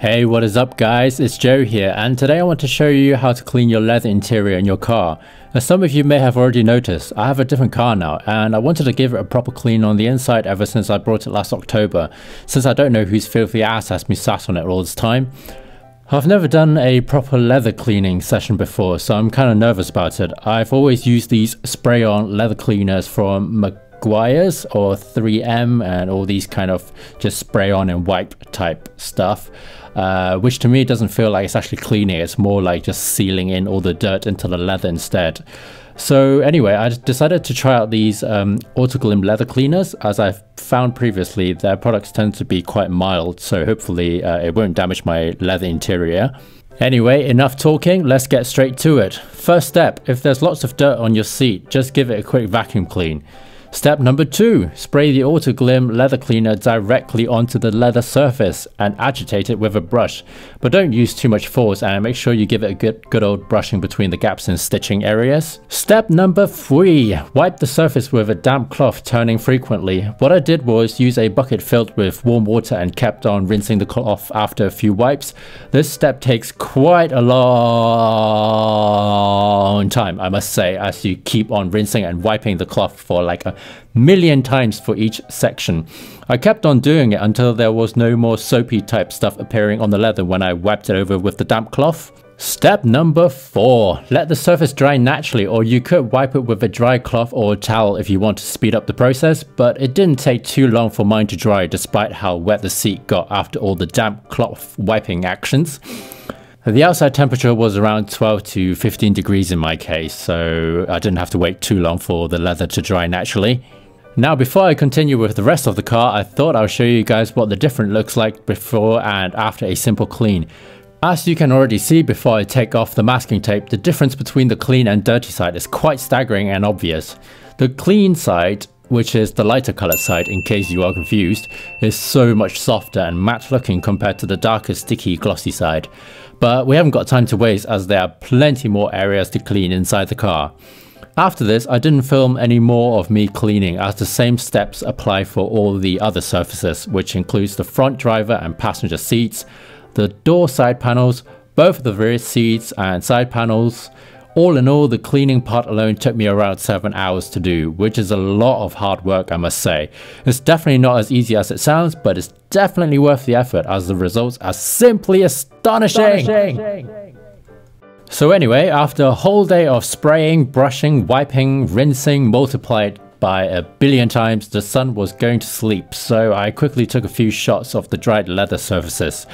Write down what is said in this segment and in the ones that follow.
Hey, what is up guys? It's Joe here and today I want to show you how to clean your leather interior in your car. As some of you may have already noticed, I have a different car now and I wanted to give it a proper clean on the inside ever since I brought it last October, since I don't know whose filthy ass has me sat on it all this time. I've never done a proper leather cleaning session before, so I'm kind of nervous about it. I've always used these spray-on leather cleaners from Meguiar's or 3M and all these kind of just spray on and wipe type stuff uh, which to me doesn't feel like it's actually cleaning. It's more like just sealing in all the dirt into the leather instead. So anyway, I decided to try out these um, Autoglym leather cleaners. As I've found previously, their products tend to be quite mild, so hopefully uh, it won't damage my leather interior. Anyway, enough talking, let's get straight to it. First step, if there's lots of dirt on your seat, just give it a quick vacuum clean. Step number 2. Spray the Autoglym leather cleaner directly onto the leather surface and agitate it with a brush. But don't use too much force and make sure you give it a good, good old brushing between the gaps and stitching areas. Step number 3. Wipe the surface with a damp cloth turning frequently. What I did was use a bucket filled with warm water and kept on rinsing the cloth after a few wipes. This step takes quite a long time I must say as you keep on rinsing and wiping the cloth for like a million times for each section. I kept on doing it until there was no more soapy type stuff appearing on the leather when I wiped it over with the damp cloth. Step number 4. Let the surface dry naturally or you could wipe it with a dry cloth or towel if you want to speed up the process, but it didn't take too long for mine to dry despite how wet the seat got after all the damp cloth wiping actions. The outside temperature was around 12 to 15 degrees in my case, so I didn't have to wait too long for the leather to dry naturally. Now before I continue with the rest of the car, I thought I'll show you guys what the difference looks like before and after a simple clean. As you can already see before I take off the masking tape, the difference between the clean and dirty side is quite staggering and obvious. The clean side which is the lighter colored side in case you are confused, is so much softer and matte looking compared to the darker sticky glossy side. But we haven't got time to waste as there are plenty more areas to clean inside the car. After this, I didn't film any more of me cleaning as the same steps apply for all the other surfaces, which includes the front driver and passenger seats, the door side panels, both of the rear seats and side panels, all in all, the cleaning part alone took me around 7 hours to do, which is a lot of hard work I must say. It's definitely not as easy as it sounds, but it's definitely worth the effort as the results are simply astonishing. astonishing. So anyway, after a whole day of spraying, brushing, wiping, rinsing, multiplied by a billion times, the sun was going to sleep, so I quickly took a few shots of the dried leather surfaces.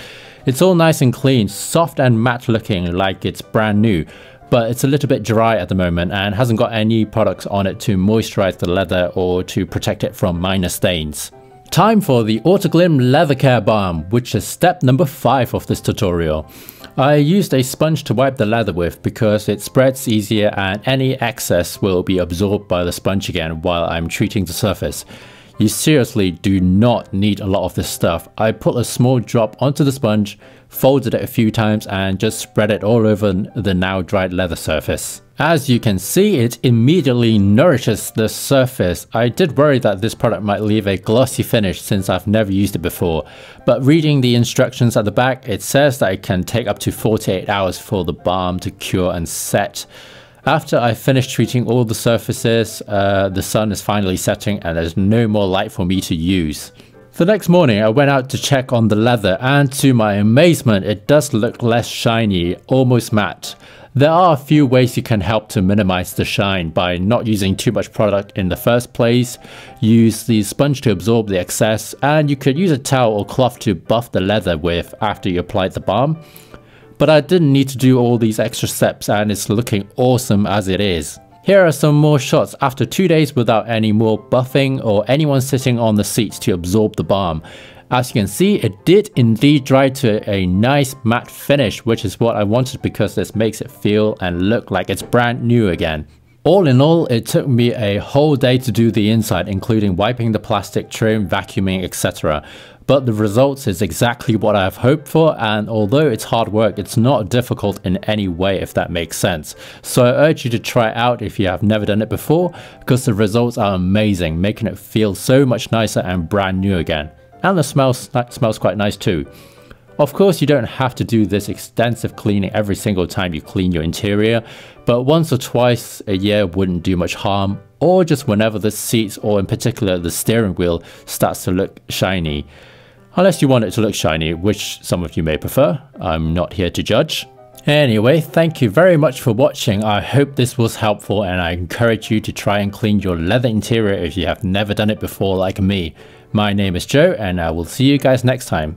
It's all nice and clean, soft and matte looking like it's brand new, but it's a little bit dry at the moment and hasn't got any products on it to moisturize the leather or to protect it from minor stains. Time for the Autoglym Leather Care Balm, which is step number 5 of this tutorial. I used a sponge to wipe the leather with because it spreads easier and any excess will be absorbed by the sponge again while I'm treating the surface. You seriously do not need a lot of this stuff. I put a small drop onto the sponge, folded it a few times and just spread it all over the now dried leather surface. As you can see, it immediately nourishes the surface. I did worry that this product might leave a glossy finish since I've never used it before, but reading the instructions at the back, it says that it can take up to 48 hours for the balm to cure and set. After I finished treating all the surfaces, uh, the sun is finally setting and there's no more light for me to use. The next morning I went out to check on the leather and to my amazement it does look less shiny, almost matte. There are a few ways you can help to minimize the shine by not using too much product in the first place, use the sponge to absorb the excess, and you could use a towel or cloth to buff the leather with after you applied the balm. But I didn't need to do all these extra steps and it's looking awesome as it is. Here are some more shots after two days without any more buffing or anyone sitting on the seats to absorb the balm. As you can see, it did indeed dry to a nice matte finish, which is what I wanted because this makes it feel and look like it's brand new again. All in all, it took me a whole day to do the inside, including wiping the plastic trim, vacuuming, etc. But the results is exactly what I've hoped for and although it's hard work, it's not difficult in any way if that makes sense. So I urge you to try it out if you have never done it before because the results are amazing, making it feel so much nicer and brand new again. And the smell smells quite nice too. Of course, you don't have to do this extensive cleaning every single time you clean your interior, but once or twice a year wouldn't do much harm, or just whenever the seats or in particular the steering wheel starts to look shiny. Unless you want it to look shiny, which some of you may prefer, I'm not here to judge. Anyway, thank you very much for watching. I hope this was helpful and I encourage you to try and clean your leather interior if you have never done it before like me. My name is Joe and I will see you guys next time.